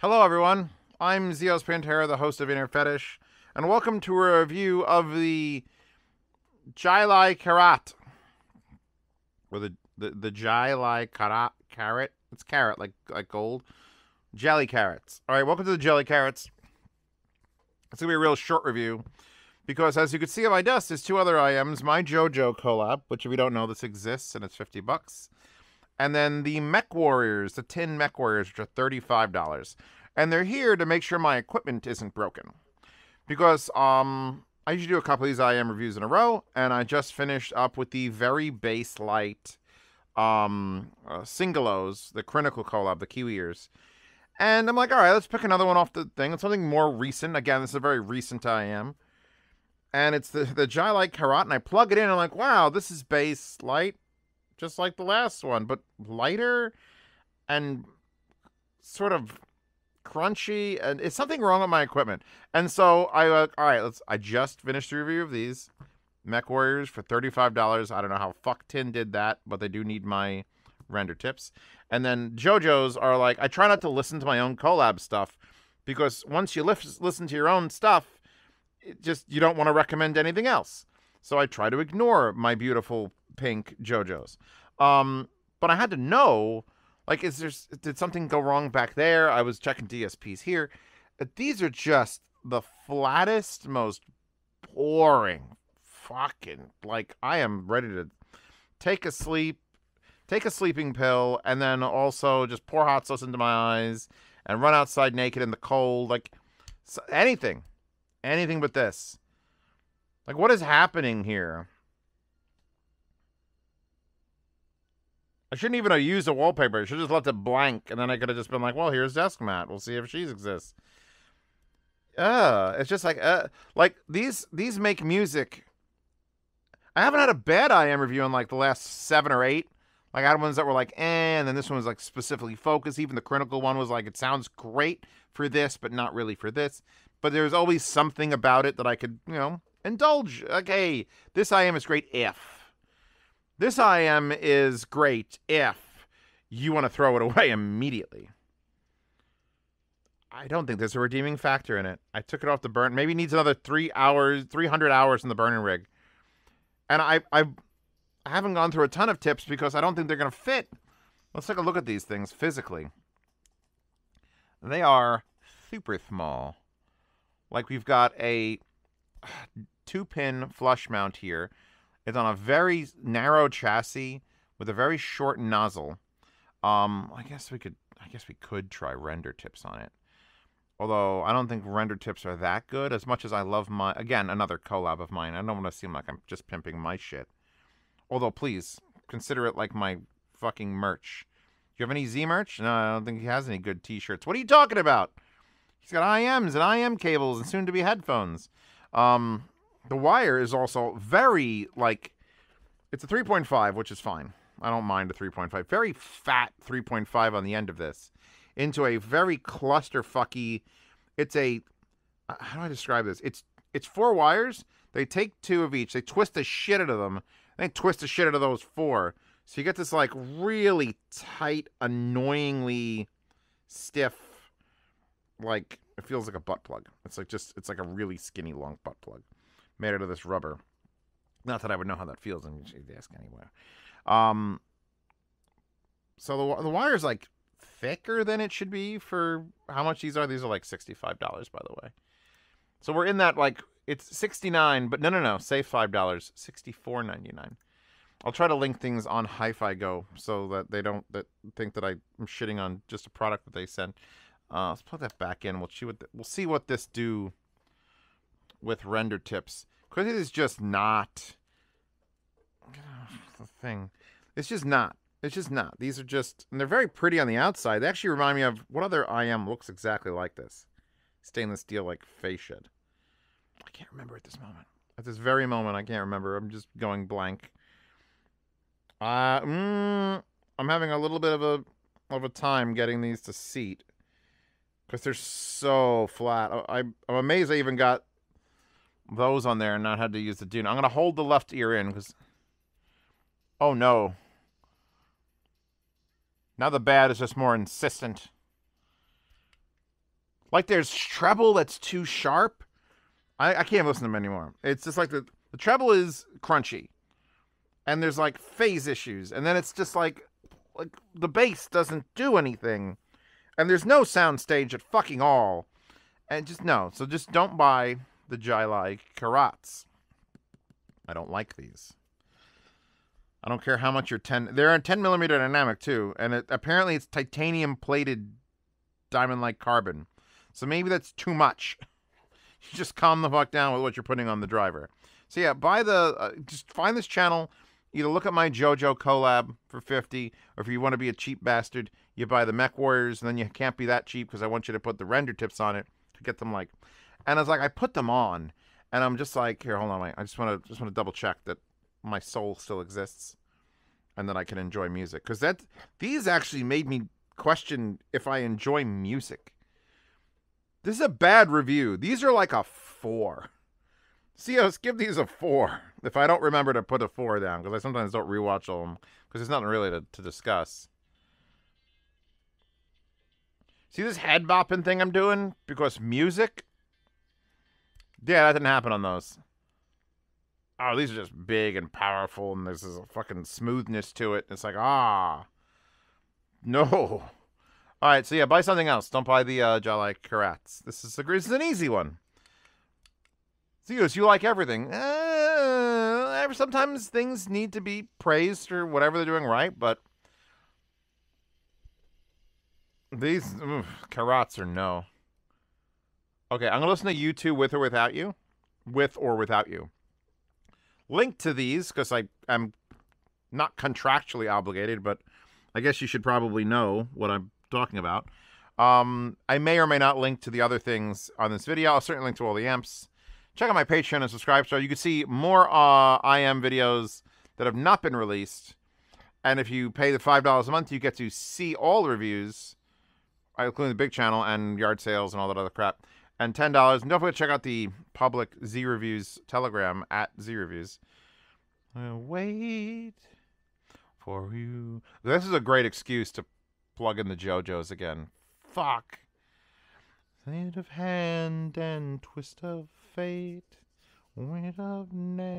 Hello, everyone. I'm Zeos Pantera, the host of in-Ear Fetish, and welcome to a review of the Jialai Carat. Or the, the, the Jialai Carat, carrot. It's carrot, like, like gold. Jelly carrots. All right, welcome to the Jelly Carrots. It's going to be a real short review because, as you can see on my desk, there's two other IEMs. My JoJo collab, which, if you don't know, this exists and it's 50 bucks. And then the Mech Warriors, the Tin Mech Warriors, which are $35. And they're here to make sure my equipment isn't broken. Because um, I usually do a couple of these IEM reviews in a row, and I just finished up with the very bass light um, uh, Singolos, the Critical collab, the Kiwi ears. And I'm like, all right, let's pick another one off the thing. It's something more recent. Again, this is a very recent IEM. And it's the, the Jialai Carat, and I plug it in, and I'm like, wow, this is bass light just like the last one, but lighter and sort of crunchy. And it's something wrong with my equipment? And so I uh, all right, let's. I just finished the review of these Mech Warriors for thirty five dollars. I don't know how fuck Tin did that, but they do need my render tips. And then JoJo's are like I try not to listen to my own collab stuff because once you lift, listen to your own stuff, just you don't want to recommend anything else. So I try to ignore my beautiful pink JoJo's. Um, but I had to know, like, is there did something go wrong back there? I was checking DSPs here. These are just the flattest, most boring, fucking like I am ready to take a sleep, take a sleeping pill, and then also just pour hot sauce into my eyes and run outside naked in the cold, like anything, anything but this. Like, what is happening here? I shouldn't even have used a wallpaper. I should have just left it blank, and then I could have just been like, well, here's desk mat. We'll see if she exists. Uh, it's just like, uh, like these, these make music. I haven't had a bad IEM review in like the last seven or eight. Like I had ones that were like, eh, and then this one was like specifically focused. Even the critical one was like, it sounds great for this, but not really for this. But there's always something about it that I could, you know, indulge. Like, hey, this IEM is great if this IEM is great if you want to throw it away immediately. I don't think there's a redeeming factor in it. I took it off the burn. Maybe needs another three hours, three hundred hours in the burning rig. And I, I, I haven't gone through a ton of tips because I don't think they're gonna fit. Let's take a look at these things physically. They are super small. Like we've got a two pin flush mount here it's on a very narrow chassis with a very short nozzle. Um, I guess we could. I guess we could try render tips on it. Although I don't think render tips are that good. As much as I love my again another collab of mine. I don't want to seem like I'm just pimping my shit. Although please consider it like my fucking merch. Do you have any Z merch? No, I don't think he has any good T-shirts. What are you talking about? He's got IEMs and IEM cables and soon to be headphones. Um, the wire is also very like it's a 3.5, which is fine. I don't mind a 3.5. Very fat 3.5 on the end of this into a very clusterfucky. It's a how do I describe this? It's it's four wires. They take two of each. They twist the shit out of them. They twist the shit out of those four. So you get this like really tight, annoyingly stiff, like it feels like a butt plug. It's like just it's like a really skinny long butt plug made out of this rubber. Not that I would know how that feels. I mean, ask anywhere. Um, so the the wire is like thicker than it should be for how much these are. These are like sixty five dollars, by the way. So we're in that like it's sixty nine, but no, no, no. Save five dollars, sixty four ninety nine. I'll try to link things on Hi-Fi Go so that they don't that think that I'm shitting on just a product that they sent. Uh, let's put that back in. We'll see what the, we'll see what this do with render tips because it is just not the thing. It's just not. It's just not. These are just, and they're very pretty on the outside. They actually remind me of what other IEM looks exactly like this. Stainless steel like face. I can't remember at this moment. At this very moment, I can't remember. I'm just going blank. Uh, mm, I'm having a little bit of a of a time getting these to seat because they're so flat. I, I'm amazed I even got those on there and not had to use the Dunu. I'm going to hold the left ear in because... Oh, no. Now the bad is just more insistent. Like there's treble that's too sharp. I, I can't listen to them anymore. It's just like the, the treble is crunchy. And there's like phase issues. And then it's just like like the bass doesn't do anything. And there's no sound stage at fucking all. And just no. So just don't buy the Jai Carats. I don't like these. I don't care how much you're 10. They're a 10 millimeter dynamic too, and it, apparently it's titanium plated diamond like carbon. So maybe that's too much. You just calm the fuck down with what you're putting on the driver. So yeah, buy the uh, just find this channel. Either look at my JoJo collab for 50, or if you want to be a cheap bastard, you buy the Mech Warriors, and then you can't be that cheap because I want you to put the render tips on it to get them like. And I was like, I put them on, and I'm just like, here, hold on, I just want to just want to double check that my soul still exists and that I can enjoy music because that these actually made me question if I enjoy music. This is a bad review. These are like a four. See, let's give these a four. If I don't remember to put a four down, because I sometimes don't rewatch them, because there's nothing really to, to discuss. See this head bopping thing I'm doing? Because music? Yeah, that didn't happen on those oh, these are just big and powerful, and there's this fucking smoothness to it. It's like, ah, no. All right, so yeah, buy something else. Don't buy the uh, Jai Carats. This is a, this is an easy one. Zeos, you like everything. Uh, sometimes things need to be praised or whatever they're doing right, but these Carats are no. Okay, I'm gonna listen to U2 with or without you, with or without you link to these because I am not contractually obligated, but I guess you should probably know what I'm talking about. Um, I may or may not link to the other things on this video. I'll certainly link to all the amps. Check out my Patreon and subscribe so you can see more uh, IEM videos that have not been released. And if you pay the $5 a month, you get to see all the reviews, including the big channel and yard sales and all that other crap and ten dollars. And don't forget to check out the public Z Reviews Telegram at Z Reviews. Wait for you. This is a great excuse to plug in the JoJo's again. Fuck. Sleight of hand and twist of fate, weight of nail.